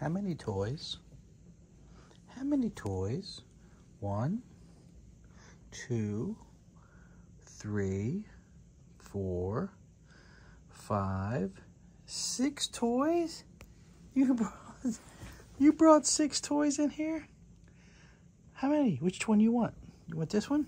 How many toys? How many toys? One, two, three, four, five, six toys? You brought, you brought six toys in here? How many? Which one you want? You want this one?